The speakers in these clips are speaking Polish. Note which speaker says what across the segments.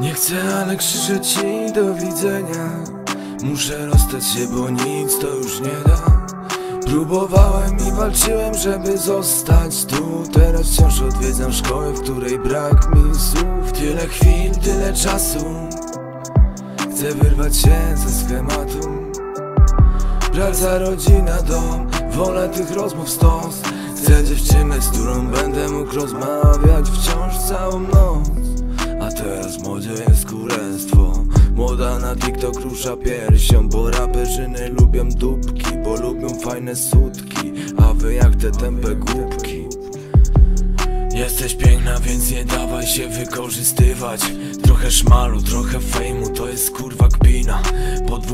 Speaker 1: Nie chcę, ale krzyczę ci do widzenia. Muszę rozstać się, bo nic to już nie da. Próbowałem i walczyłem, żeby zostać tu. Teraz wciąż odwiedzam szkołę, w której brak mi słów. Tyle chwil, tyle czasu. Chcę wyrwać się ze schematu. Praca, rodzina, dom. Wolę tych rozmów stos Chcę dziewczynę, z którą będę mógł rozmawiać Wciąż całą noc teraz w modzie jest kurestwo Młoda na TikTok rusza piersią Bo raperzyny lubią dupki Bo lubią fajne sutki. A wy jak te tępe głupki? Jesteś piękna, więc nie dawaj się wykorzystywać. Trochę szmalu, trochę fejmu, to jest kurwa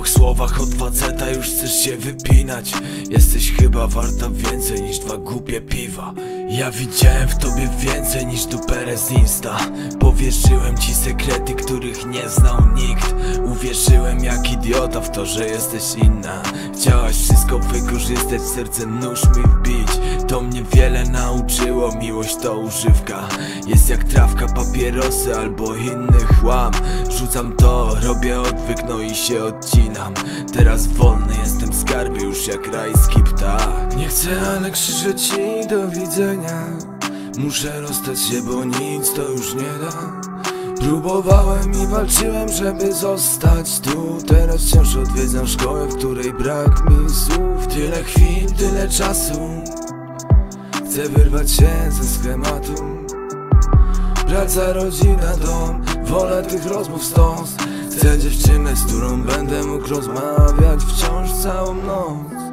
Speaker 1: dwóch słowach od faceta już chcesz się wypinać. Jesteś chyba warta więcej niż dwa głupie piwa. Ja widziałem w tobie więcej niż duperę z Insta. Powierzyłem ci sekrety, których nie znał nikt. Uwierzyłem jak idiota w to, że jesteś inna. Chciałaś wszystko wykorzystać, serce nóż mi wbić. To mnie wiele nauczyło, miłość to używka. Jest jak trawka, papierosy albo inny chłam. Rzucam to, robię odwyk, no i się Teraz wolny jestem skarby już jak rajski ptak. Nie chcę, ale krzyczę ci do widzenia. Muszę rozstać się, bo nic to już nie da. Próbowałem i walczyłem, żeby zostać tu. Teraz wciąż odwiedzam szkołę, w której brak mi słów. Tyle chwil, tyle czasu. Chcę wyrwać się ze schematu Praca, rodzina, dom. Wolę tych rozmów stos Chcę dziewczynę, z którą będę mógł rozmawiać Wciąż całą noc